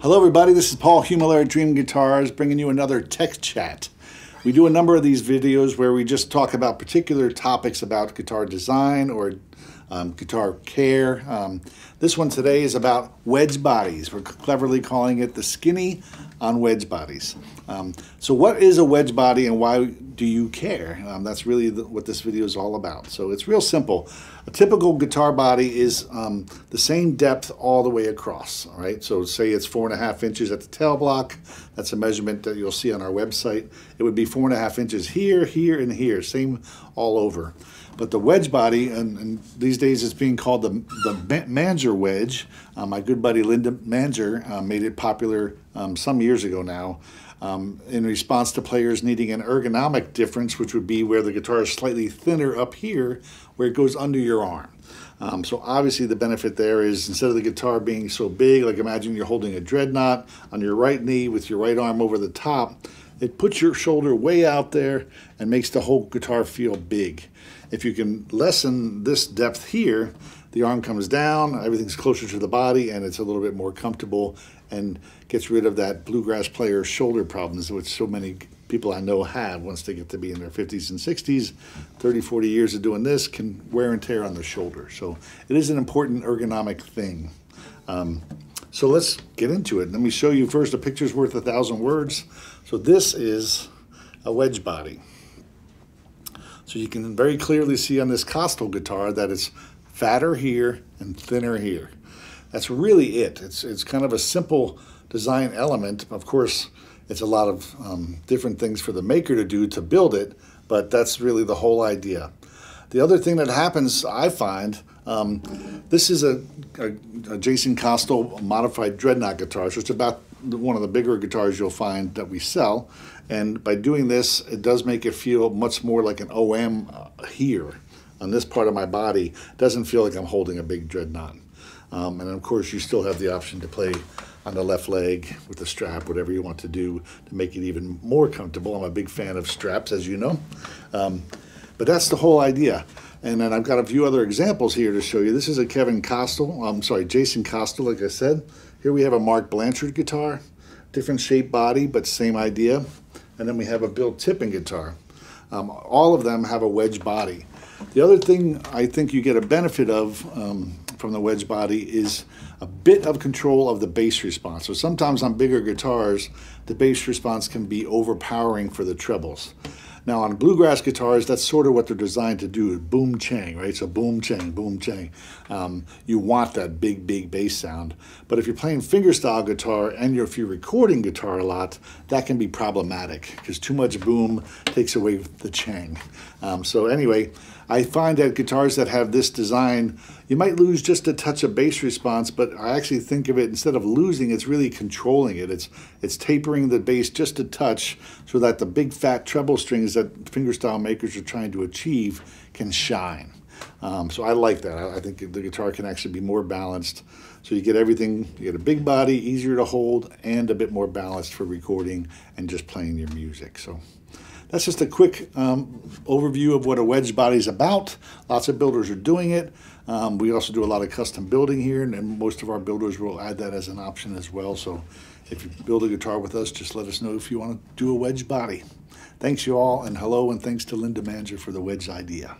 Hello everybody, this is Paul Heumiller at Dream Guitars bringing you another tech chat. We do a number of these videos where we just talk about particular topics about guitar design or um, guitar care. Um, this one today is about wedge bodies. We're cleverly calling it the skinny on wedge bodies. Um, so what is a wedge body and why do you care? Um, that's really the, what this video is all about. So it's real simple. A typical guitar body is um, the same depth all the way across, all right? So say it's four and a half inches at the tail block. That's a measurement that you'll see on our website. It would be four and a half inches here, here, and here, same all over. But the wedge body, and, and these days it's being called the, the Manzer wedge. Uh, my good buddy Linda Manzer uh, made it popular um, some years ago now um, in response to players needing an ergonomic difference, which would be where the guitar is slightly thinner up here, where it goes under your arm. Um, so obviously the benefit there is instead of the guitar being so big, like imagine you're holding a dreadnought on your right knee with your right arm over the top, it puts your shoulder way out there and makes the whole guitar feel big. If you can lessen this depth here, the arm comes down, everything's closer to the body, and it's a little bit more comfortable and gets rid of that bluegrass player shoulder problems, which so many people I know have once they get to be in their 50s and 60s. 30, 40 years of doing this can wear and tear on the shoulder. So it is an important ergonomic thing. Um, so let's get into it. Let me show you first a picture's worth a thousand words. So this is a wedge body. So you can very clearly see on this Kostal guitar that it's fatter here and thinner here. That's really it. It's, it's kind of a simple design element. Of course, it's a lot of um, different things for the maker to do to build it, but that's really the whole idea. The other thing that happens, I find, um, this is a, a, a, Jason Kostal modified dreadnought guitar. So it's about one of the bigger guitars you'll find that we sell. And by doing this, it does make it feel much more like an OM uh, here on this part of my body. Doesn't feel like I'm holding a big dreadnought. Um, and of course, you still have the option to play on the left leg with the strap, whatever you want to do to make it even more comfortable. I'm a big fan of straps, as you know. Um, but that's the whole idea. And then I've got a few other examples here to show you. This is a Kevin Kostal, I'm sorry, Jason Kostal, like I said. Here we have a Mark Blanchard guitar, different shape body, but same idea. And then we have a Bill Tippin guitar. Um, all of them have a wedge body. The other thing I think you get a benefit of um, from the wedge body is a bit of control of the bass response. So sometimes on bigger guitars, the bass response can be overpowering for the trebles. Now on bluegrass guitars, that's sort of what they're designed to do, boom chang, right? So boom chang, boom chang. Um, you want that big, big bass sound. But if you're playing fingerstyle guitar and you're, if you're recording guitar a lot, that can be problematic because too much boom takes away the chang. Um, so anyway, I find that guitars that have this design, you might lose just a touch of bass response, but I actually think of it instead of losing, it's really controlling it. It's it's tapering the bass just a touch so that the big fat treble strings that fingerstyle makers are trying to achieve can shine. Um, so I like that. I, I, think the guitar can actually be more balanced. So you get everything, you get a big body, easier to hold, and a bit more balanced for recording and just playing your music. So that's just a quick um, overview of what a wedge body is about. Lots of builders are doing it. Um, we also do a lot of custom building here, and most of our builders will add that as an option as well. So if you build a guitar with us, just let us know if you want to do a wedge body. Thanks you all, and hello, and thanks to Linda Manzer for the wedge idea.